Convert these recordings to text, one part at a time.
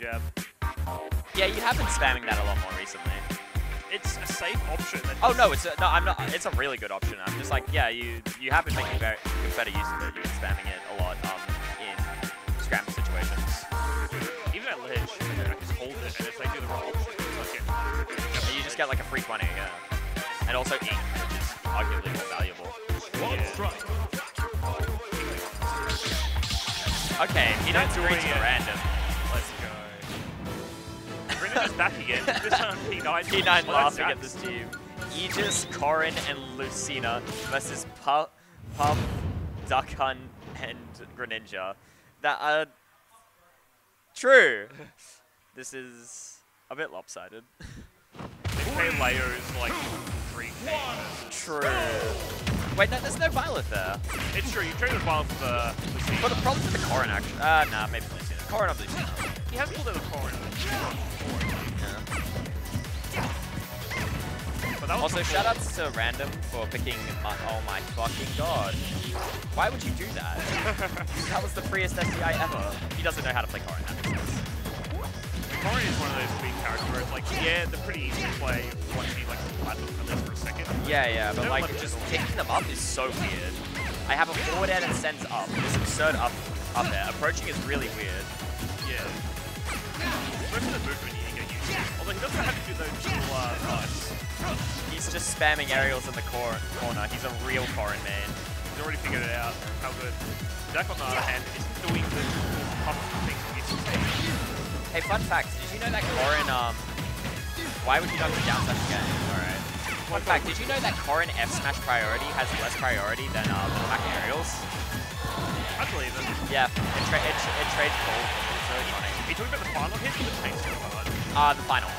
jab. Yeah, you have been spamming that a lot more recently. It's a safe option. Oh no, it's a, no, I'm not. It's a really good option. I'm just like, yeah, you you have been making very better use of it. You've been spamming it a lot um, in scramble situations. Even at ledge, I just hold it, and if they do the wrong option, like you just get like a free 20, yeah. And also ink, which is arguably more valuable. Yeah. Okay, he don't That's three to doing it. random. Let's go. Brendan is back again. This time P9. P9 Well, that's laughing at this team. Aegis, Corrin, and Lucina versus Puff, Puff, Duck Hunt, and Greninja. That are true. This is a bit lopsided. They pay layers like 3k. True. Wait, no, there's no Violet there. It's true, you trade the file for the Lucina. But the problem's with the Corrin, actually. Uh, nah, maybe Or Lucina. He has pulled out. But that was Also, shoutouts to Random for picking. My, oh my fucking god! Why would you do that? that was the freest SDI ever. He doesn't know how to play makes sense. Is one of those weak characters where it's like, yeah, they're pretty easy to play once you like them for a second. Yeah, yeah, but like just picking them up is so weird. I have a forward air that sends up. This absurd up, up there. Approaching is really weird. Yeah. The movement you get used to. Although he doesn't have to do those little uh. He's just spamming aerials in the cor corner. He's a real Corrin man. He's already figured it out how good. Jack on the other hand is doing the pump things he needs to do. Hey, fun fact. Did you know that Corrin, um... Why would you not go down such again? Alright. Fun fact, did you know that Corrin F smash priority has less priority than um, back aerials? I believe it. Yeah, it, tra it, tra- it trades both. Funny. Are you talking about the final hit or the chainsaw card? Uh, the final.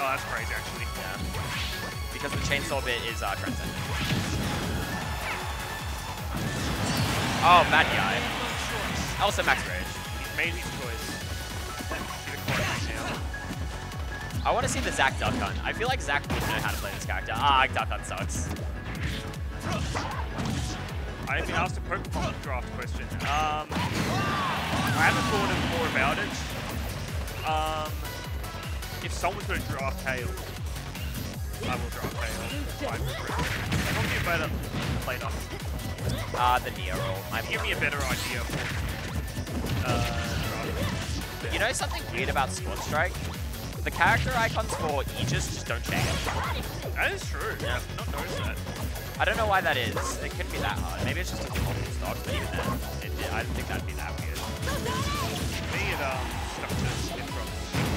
Oh, that's crazy actually. Yeah. Because the chainsaw bit is uh, transcendent. Oh, bad guy. Also max rage. He's made his choice. Get a Corrin right now. I want to see the Zac Duck Hunt. I feel like Zac would know how to play this character. Ah, Duck Hunt sucks. I have been asked a Pokemon draft question. Um, I haven't thought of more about it. Um, if someone's going to draft Tail, I will draft Tail. I will. Probably a better later. Ah, the Neo roll. I'm Give me a better idea for uh. You know something weird about Squad Strike? The character icons for Aegis just don't change. That is true. Yeah. I've not noticed that. I don't know why that is. It couldn't be that hard. Maybe it's just a multiple stock, but even then, it, I don't think that'd be that weird.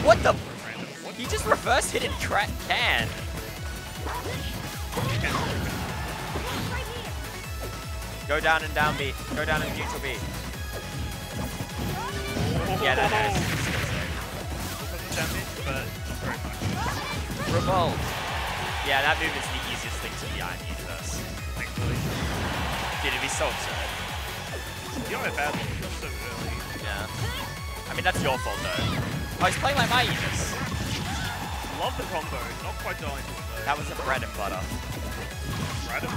What the? He just reverse hit and crack can. Go down and down B. Go down and neutral B. Yeah, that much. Revolt. Yeah, that move is the easiest thing to be. behind universe. Thankfully. Dude, it'd be so absurd. You know how bad I mean, that's your fault though. Oh, he's playing like my Aegis. Love the combo. Not quite dying to it though. That was a bread and butter. Random.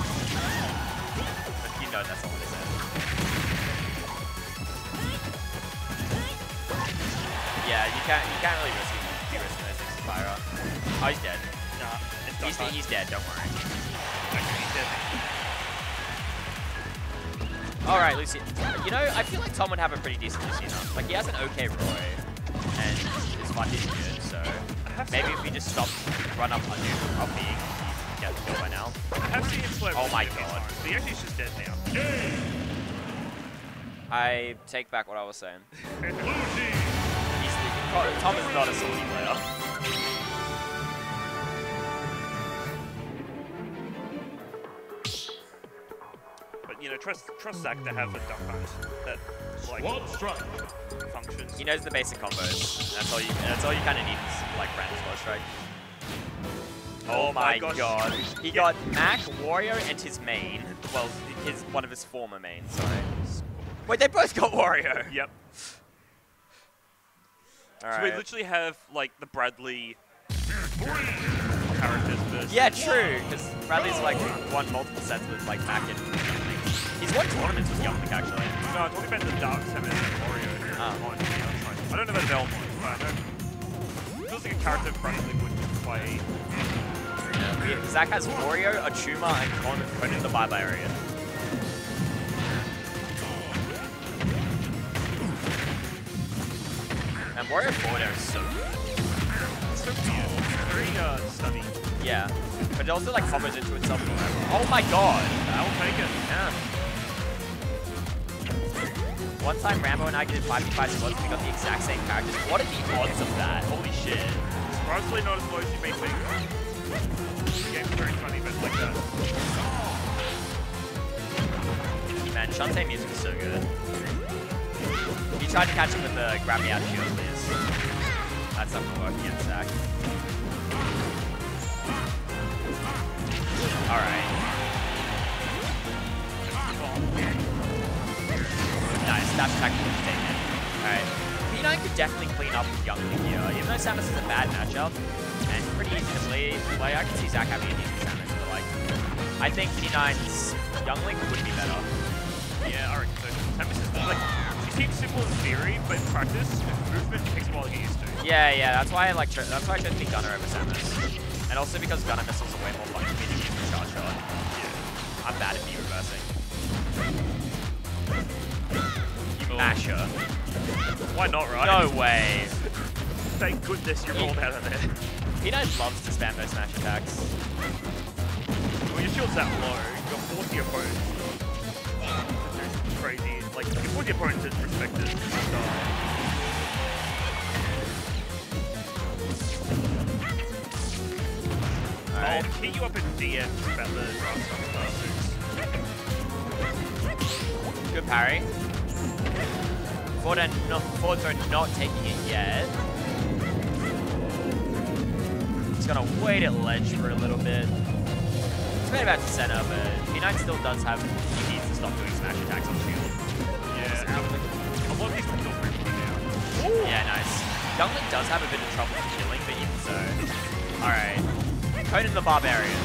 But you know that's not what it said. Yeah, you can't you can't really risk it. You risk things to Pyra. Oh, he's dead. Nah, it's He's, he's dead, don't worry. Actually, he's dead. Alright, Lucy. You know, I feel like Tom would have a pretty decent Lucina. Like, he has an okay Roy, and his fight is good, so maybe if we just stop run up on you, up being, you get the kill by now. I have seen him slap Oh my God. times, But he actually is just dead now. I take back what I was saying. Tom is not a salty player. You know, trust trust Zac to have a duck hunt that like functions. He knows the basic combos. That's all you. That's all you kind of need is like random squad strike. Oh, Oh my my gosh. god! He Yeah. got Mac, Wario, and his main. Well, his one of his former mains. Sorry. Wait, they both got Wario. Yep. All So we literally have like the Bradley characters versus Yeah, true. Because Bradley's like won multiple sets with like Mac and. He's won tournaments with actually. No, I'm talking about the Dark Seven and here Oh. on the outside. I don't know about Belmont. but I know feels like a character Bradley would play. Yeah, Zac has Wario, Achuma, and Con, in the Barbarian. And Wario forward air is so good. It's so weird. Very uh, stunning. Yeah. But it also like combos into itself. Oh my god! I'll take it. Yeah. One time Rambo and I did 5v5 squads, we got the exact same characters. What are the odds of that? Holy shit. Surprisingly not as low as you may think. The game's very funny, but like that. Man, Shantae music is so good. He tried to catch him with the grab me out shield, please. That's not gonna work against Zac. Alright. Nice, dash attack was taken. Alright. P9 could definitely clean up with Young Link here. Even though Samus is a bad matchup, and pretty easy to play, play I can see Zac having a decent Samus, but like, I think P9's Young Link would be better. Yeah, I reckon so. Samus is like, she seems simple in theory, but in practice, movement takes a while to get used to. Yeah, yeah, that's why I like. That's why I chose to be Gunner over Samus, and also because Gunner missiles are way more fun for me to than Charge Shot. Yeah. I'm bad at B reversing. You Masher. Why not, right? No way. Thank goodness you rolled out of there. P9 loves to spam those smash attacks. When your shield's that low, you're forcing your opponent to crazy, like, you force your opponent to respect. And, uh, I'll hit you up in DMs about the stuff first. Good parry. Ford and not Ford's are not taking it yet. He's gonna wait at ledge for a little bit. It's made about to center, but P9 still does have he needs to stop doing smash attacks on shield. Yeah. A lot of these can pretty now. Yeah, nice. Young Link does have a bit of trouble killing, but even so. Alright. Conan the Barbarian.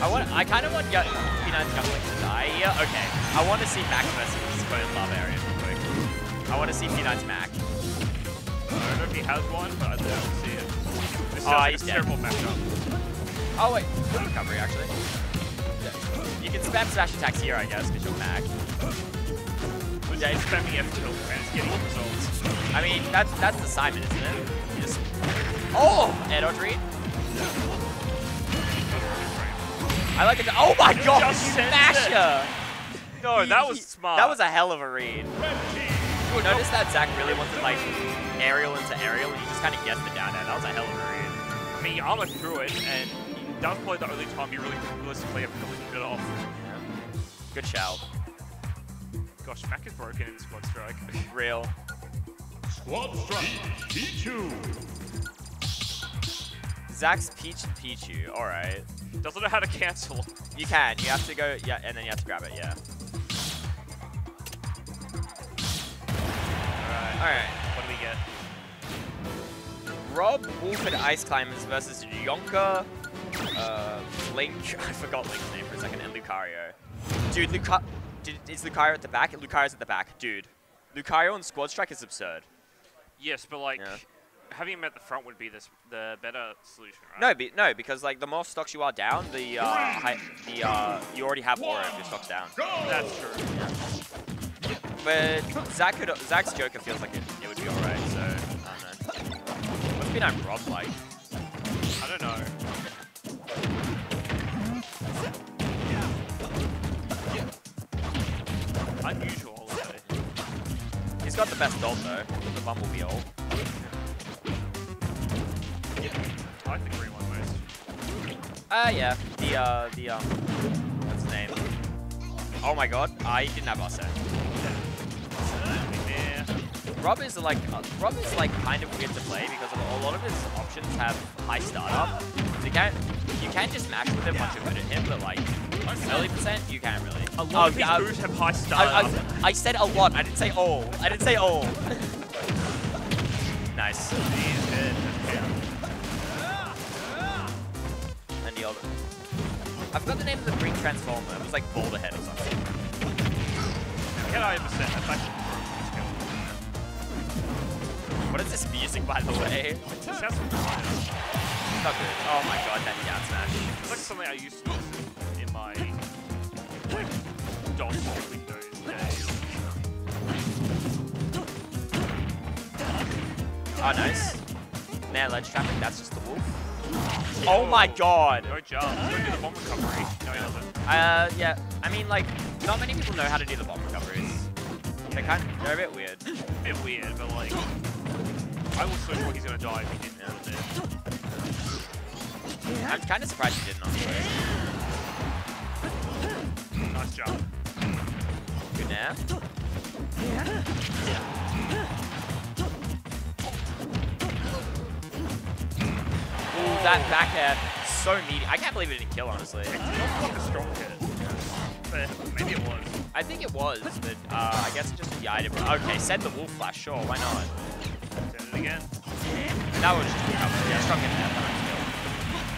I want I kinda want Yo- P9's Young Link to die here. Okay. I wanna see Mac versus Conan the Barbarian real quick. I wanna see P9's Mac. I don't know if he has one, but I don't see it. This Oh, sounds like he's a terrible matchup. Oh wait, recovery actually. You can spam smash attacks here, I guess, because you're Mac. But yeah, he's spamming F tilt and it's getting results. I mean, that's that's the Simon, isn't it? You just Oh! Air dodge read. I like it. Oh my god, just you sent it. smasher! No, He- that was he- smart. That was a hell of a read. You notice that Zac really wanted like aerial into aerial, and he just kind of guessed it down there. That was a hell of a read. I mean, you armor through it, and that was probably the only time you really realistically ever collisioned it off. Good shout. Gosh, Mac is broken in Squad Strike. Real. Squad Strike, Pichu. Zac's Peach and Pichu. All right. Doesn't know how to cancel. You can. You have to go. Yeah, and then you have to grab it. Yeah. Alright. All right. What do we get? Rob Wolford Ice Climbers versus Yonka, uh, Link. I forgot Link's name for a second, and Lucario. Dude, Luca did, is Lucario at the back? Lucario's at the back, dude. Lucario on Squad Strike is absurd. Yes, but like, Yeah. having him at the front would be this the better solution, right? No, be, no, because like the more stocks you are down, the uh, high, the uh, you already have aura if your stocks down. Go! That's true. But Zac could, Zac's Joker feels like it, it would be alright. So I don't know. What's been on Rob like? I don't know. Unusual, I'll. He's got the best ult though, the Bumblebee ult. I like the green one most. Ah, yeah. The, uh, the, um, what's his name? Oh my god, I didn't have Arsene. Yeah. Rob is like, uh, Rob is like kind of weird to play because a lot of his options have high startup. So you can't, you can't just max with him once you're good at him, but like, early percent, you can't really. A lot of these yeah, moves have high I, startup. I, I said a lot, I didn't say all. I didn't say all. nice. He's. Yeah. And the other. I forgot the name of the green transformer. It was like Boulder Head or something. Can I understand? By the way? Sounds not good. Oh my god, that down smash. It's like something I used to listen in my like DOS Windows days. Oh, nice. Man, ledge traffic, that's just the wolf. Oh my god. No jump. Don't do the bomb recovery. No, he doesn't. Uh, yeah. I mean, like, not many people know how to do the bomb recoveries. They're kind of, they're a bit weird. A bit weird, but like, I was so sure he's gonna die if he didn't. Yeah. I'm kind of surprised he didn't, honestly. Nice jump. Good now. Ooh, that back air, so meaty. I can't believe it didn't kill, honestly. It's not like a strong hit, but maybe it was. I think it was, but uh, I guess just the item. Okay, send the wolf flash, sure, why not? Send it again. That was just a yeah, strong hit there, but I'm still.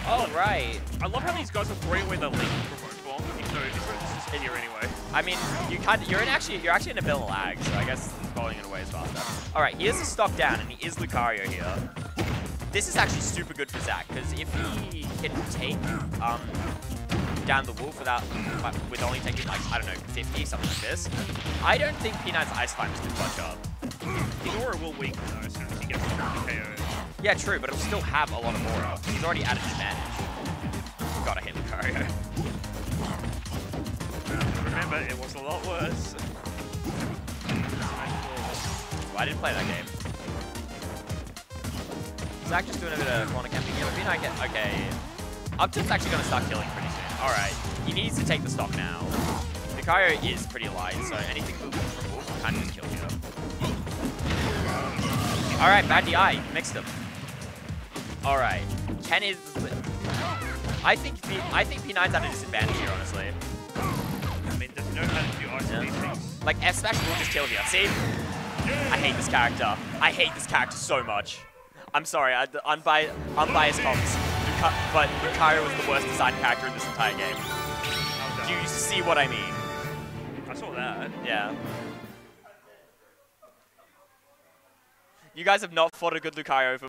Oh, right. I love how these guys are throwing away the link promote bomb, even though this is here anyway. I mean, you kind of, you're in actually, you're actually in a bit of lag, so I guess throwing it away is faster. All right, here's the stock down, and he is Lucario here. This is actually super good for Zac, because if he can take um, down the wolf without, like, with only taking like, I don't know, 50, something like this, I don't think P9's Ice Climb is too clutch up. Ignore will weaken though as soon as he gets the KO. Yeah, true, but it'll still have a lot of aura. He's already at an advantage. Gotta hit Lucario. Remember, it was a lot worse. Well, I didn't play that game. Zac just doing a bit of corner camping here. Maybe I get okay. Uptilt's actually gonna start killing pretty soon. Alright. He needs to take the stock now. Lucario is pretty light, so anything from Wolf Alright, bad DI. Mixed him. Alright. Ken is I think P I think P9's at a disadvantage here, honestly. I mean, does he know how to do ice Yeah. things? Like F smash will just kill here. See? I hate this character. I hate this character so much. I'm sorry, I, unbi unbiased comments. But Lucario was the worst designed character in this entire game. Do you see what I mean? I saw that. Yeah. You guys have not fought a good Lucario for